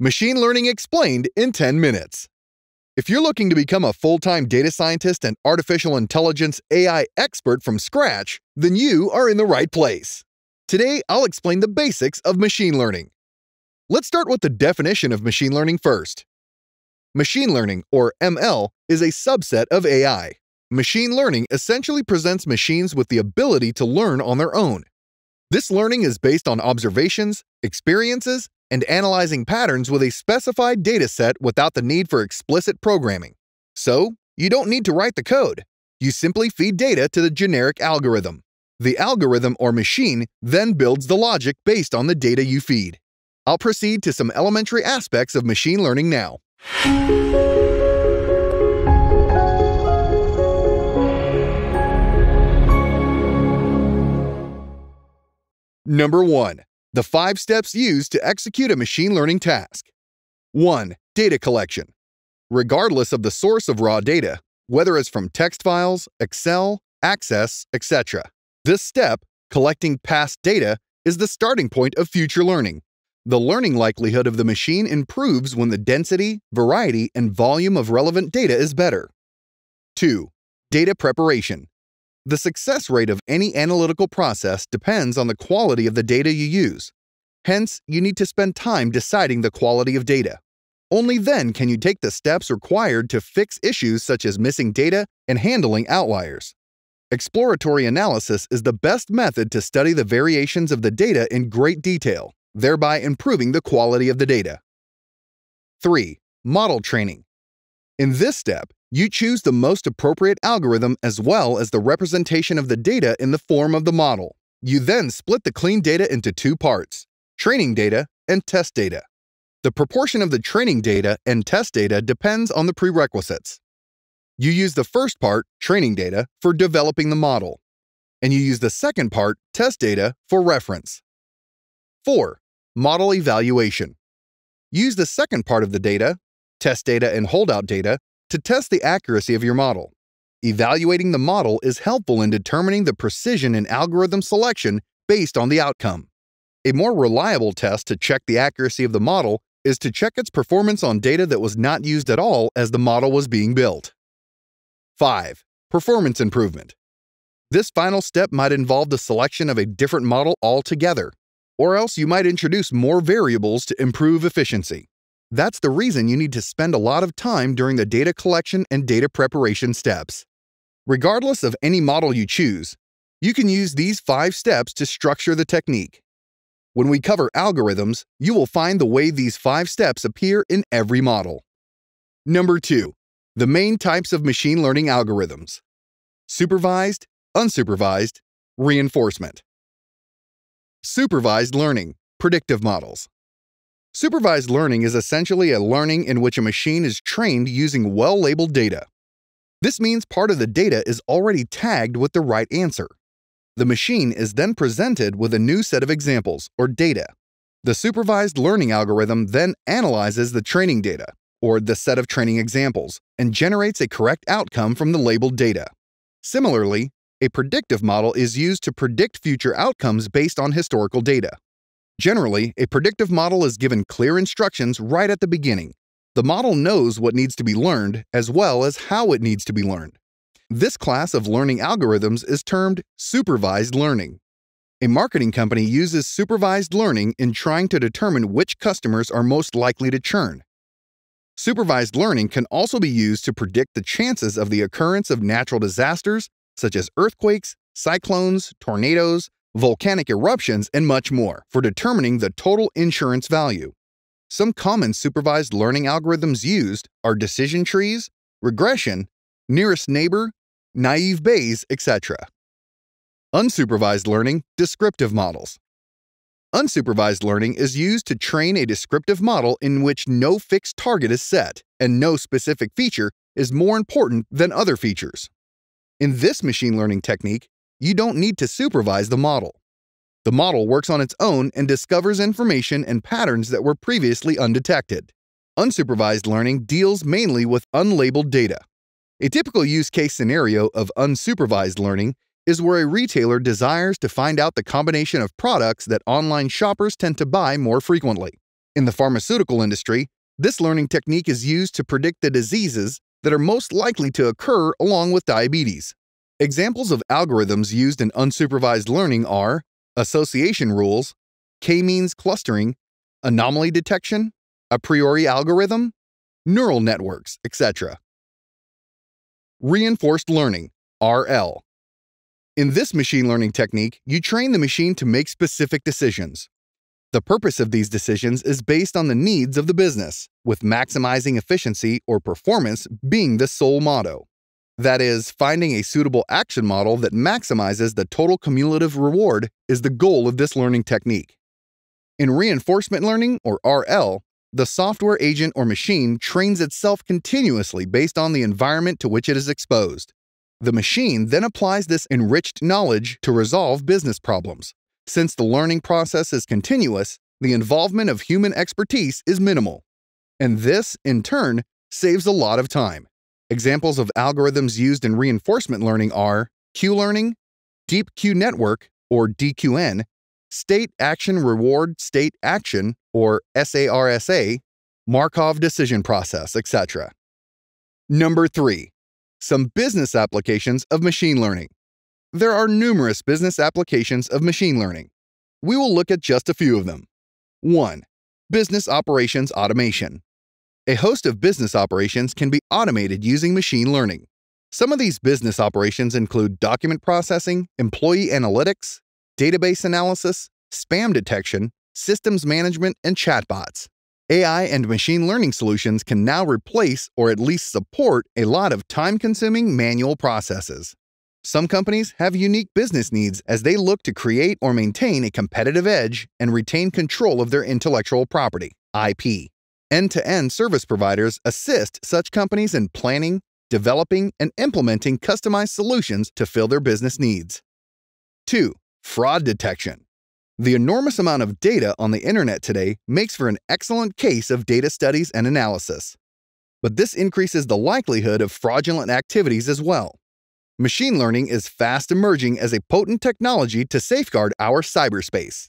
Machine Learning Explained in 10 Minutes. If you're looking to become a full time data scientist and artificial intelligence AI expert from scratch, then you are in the right place. Today, I'll explain the basics of machine learning. Let's start with the definition of machine learning first. Machine learning, or ML, is a subset of AI. Machine learning essentially presents machines with the ability to learn on their own. This learning is based on observations, experiences, and analyzing patterns with a specified dataset without the need for explicit programming. So, you don't need to write the code. You simply feed data to the generic algorithm. The algorithm or machine then builds the logic based on the data you feed. I'll proceed to some elementary aspects of machine learning now. Number 1. The five steps used to execute a machine learning task. 1. Data collection. Regardless of the source of raw data, whether it's from text files, Excel, Access, etc. This step, collecting past data, is the starting point of future learning. The learning likelihood of the machine improves when the density, variety, and volume of relevant data is better. 2. Data preparation. The success rate of any analytical process depends on the quality of the data you use. Hence, you need to spend time deciding the quality of data. Only then can you take the steps required to fix issues such as missing data and handling outliers. Exploratory analysis is the best method to study the variations of the data in great detail, thereby improving the quality of the data. 3. Model training. In this step, you choose the most appropriate algorithm as well as the representation of the data in the form of the model. You then split the clean data into two parts, training data and test data. The proportion of the training data and test data depends on the prerequisites. You use the first part, training data, for developing the model, and you use the second part, test data, for reference. 4. Model evaluation. Use the second part of the data, test data and holdout data, to test the accuracy of your model. Evaluating the model is helpful in determining the precision in algorithm selection based on the outcome. A more reliable test to check the accuracy of the model is to check its performance on data that was not used at all as the model was being built. 5. Performance improvement. This final step might involve the selection of a different model altogether, or else you might introduce more variables to improve efficiency. That's the reason you need to spend a lot of time during the data collection and data preparation steps. Regardless of any model you choose, you can use these five steps to structure the technique. When we cover algorithms, you will find the way these five steps appear in every model. Number 2. The main types of machine learning algorithms. Supervised, unsupervised, reinforcement. Supervised learning, predictive models. Supervised learning is essentially a learning in which a machine is trained using well labeled data. This means part of the data is already tagged with the right answer. The machine is then presented with a new set of examples, or data. The supervised learning algorithm then analyzes the training data, or the set of training examples, and generates a correct outcome from the labeled data. Similarly, a predictive model is used to predict future outcomes based on historical data. Generally, a predictive model is given clear instructions right at the beginning. The model knows what needs to be learned as well as how it needs to be learned. This class of learning algorithms is termed supervised learning. A marketing company uses supervised learning in trying to determine which customers are most likely to churn. Supervised learning can also be used to predict the chances of the occurrence of natural disasters such as earthquakes, cyclones, tornadoes, volcanic eruptions, and much more for determining the total insurance value. Some common supervised learning algorithms used are decision trees, regression, nearest neighbor, naive Bayes, etc. Unsupervised learning, descriptive models. Unsupervised learning is used to train a descriptive model in which no fixed target is set and no specific feature is more important than other features. In this machine learning technique, you don't need to supervise the model. The model works on its own and discovers information and patterns that were previously undetected. Unsupervised learning deals mainly with unlabeled data. A typical use case scenario of unsupervised learning is where a retailer desires to find out the combination of products that online shoppers tend to buy more frequently. In the pharmaceutical industry, this learning technique is used to predict the diseases that are most likely to occur along with diabetes. Examples of algorithms used in unsupervised learning are association rules, k-means clustering, anomaly detection, a priori algorithm, neural networks, etc. Reinforced learning, RL. In this machine learning technique, you train the machine to make specific decisions. The purpose of these decisions is based on the needs of the business, with maximizing efficiency or performance being the sole motto. That is, finding a suitable action model that maximizes the total cumulative reward is the goal of this learning technique. In reinforcement learning, or RL, the software agent or machine trains itself continuously based on the environment to which it is exposed. The machine then applies this enriched knowledge to resolve business problems. Since the learning process is continuous, the involvement of human expertise is minimal. And this, in turn, saves a lot of time. Examples of algorithms used in reinforcement learning are Q-learning, Deep Q Network, or DQN, State Action Reward State Action, or SARSA, Markov Decision Process, etc. Number 3. Some business applications of machine learning. There are numerous business applications of machine learning. We will look at just a few of them. 1. Business Operations Automation. A host of business operations can be automated using machine learning. Some of these business operations include document processing, employee analytics, database analysis, spam detection, systems management, and chatbots. AI and machine learning solutions can now replace or at least support a lot of time consuming manual processes. Some companies have unique business needs as they look to create or maintain a competitive edge and retain control of their intellectual property, IP. End to end service providers assist such companies in planning, developing, and implementing customized solutions to fill their business needs. 2. Fraud detection. The enormous amount of data on the internet today makes for an excellent case of data studies and analysis. But this increases the likelihood of fraudulent activities as well. Machine learning is fast emerging as a potent technology to safeguard our cyberspace.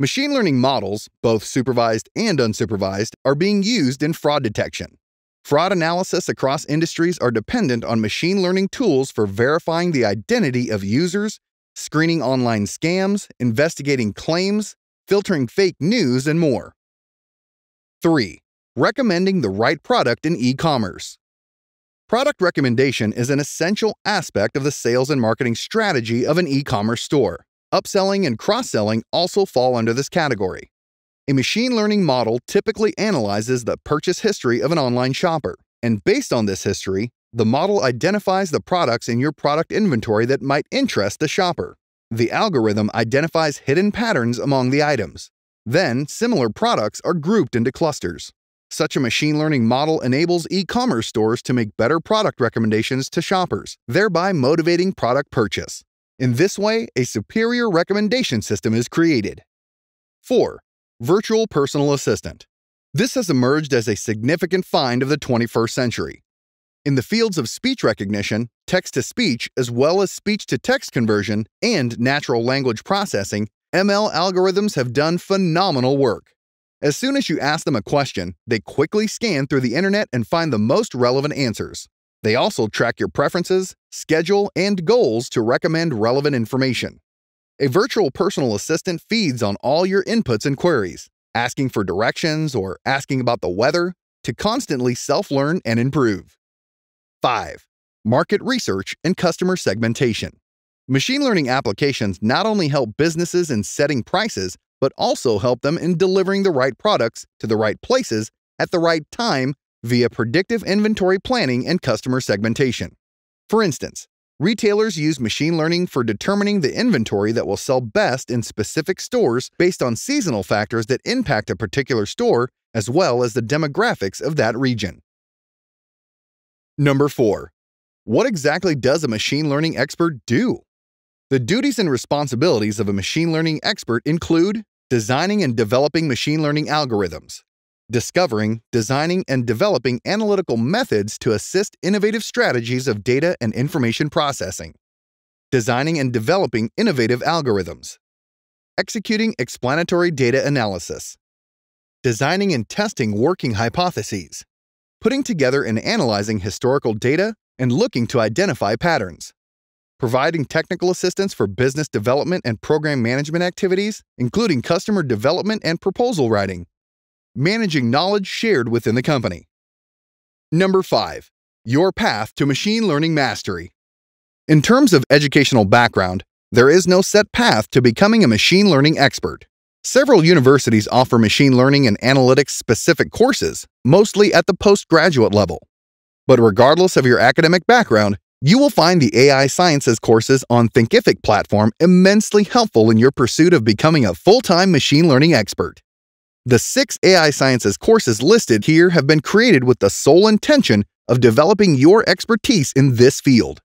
Machine learning models, both supervised and unsupervised, are being used in fraud detection. Fraud analysis across industries are dependent on machine learning tools for verifying the identity of users, screening online scams, investigating claims, filtering fake news, and more. 3. Recommending the right product in e commerce. Product recommendation is an essential aspect of the sales and marketing strategy of an e commerce store. Upselling and cross selling also fall under this category. A machine learning model typically analyzes the purchase history of an online shopper, and based on this history, the model identifies the products in your product inventory that might interest the shopper. The algorithm identifies hidden patterns among the items. Then, similar products are grouped into clusters. Such a machine learning model enables e commerce stores to make better product recommendations to shoppers, thereby motivating product purchase. In this way, a superior recommendation system is created. 4. Virtual Personal Assistant. This has emerged as a significant find of the 21st century. In the fields of speech recognition, text to speech, as well as speech to text conversion, and natural language processing, ML algorithms have done phenomenal work. As soon as you ask them a question, they quickly scan through the internet and find the most relevant answers. They also track your preferences, schedule, and goals to recommend relevant information. A virtual personal assistant feeds on all your inputs and queries, asking for directions or asking about the weather to constantly self learn and improve. 5. Market research and customer segmentation. Machine learning applications not only help businesses in setting prices, but also help them in delivering the right products to the right places at the right time via predictive inventory planning and customer segmentation. For instance, retailers use machine learning for determining the inventory that will sell best in specific stores based on seasonal factors that impact a particular store as well as the demographics of that region. Number 4. What exactly does a machine learning expert do? The duties and responsibilities of a machine learning expert include designing and developing machine learning algorithms, discovering, designing, and developing analytical methods to assist innovative strategies of data and information processing, designing and developing innovative algorithms, executing explanatory data analysis, designing and testing working hypotheses, putting together and analyzing historical data, and looking to identify patterns. Providing technical assistance for business development and program management activities, including customer development and proposal writing. Managing knowledge shared within the company. Number 5. Your path to machine learning mastery. In terms of educational background, there is no set path to becoming a machine learning expert. Several universities offer machine learning and analytics specific courses, mostly at the postgraduate level. But regardless of your academic background, you will find the AI Sciences courses on Thinkific platform immensely helpful in your pursuit of becoming a full-time machine learning expert. The six AI Sciences courses listed here have been created with the sole intention of developing your expertise in this field.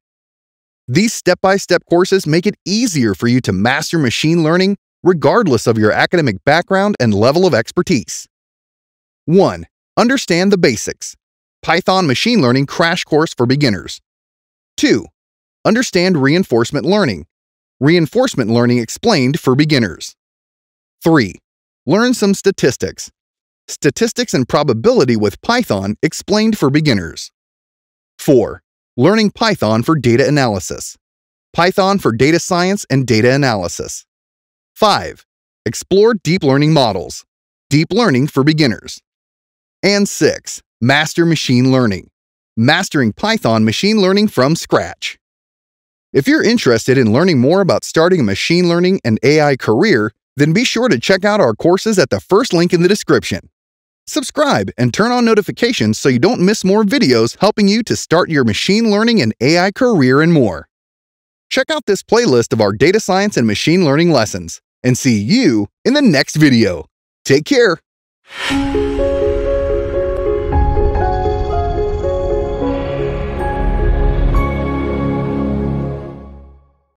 These step-by-step -step courses make it easier for you to master machine learning regardless of your academic background and level of expertise. 1. Understand the basics. Python Machine Learning Crash Course for Beginners. 2. Understand reinforcement learning. Reinforcement learning explained for beginners. 3. Learn some statistics. Statistics and probability with Python explained for beginners. 4. Learning Python for data analysis. Python for data science and data analysis. 5. Explore deep learning models. Deep learning for beginners. And 6. Master machine learning. Mastering Python machine learning from scratch. If you're interested in learning more about starting a machine learning and AI career, then be sure to check out our courses at the first link in the description. Subscribe and turn on notifications so you don't miss more videos helping you to start your machine learning and AI career and more. Check out this playlist of our data science and machine learning lessons and see you in the next video. Take care.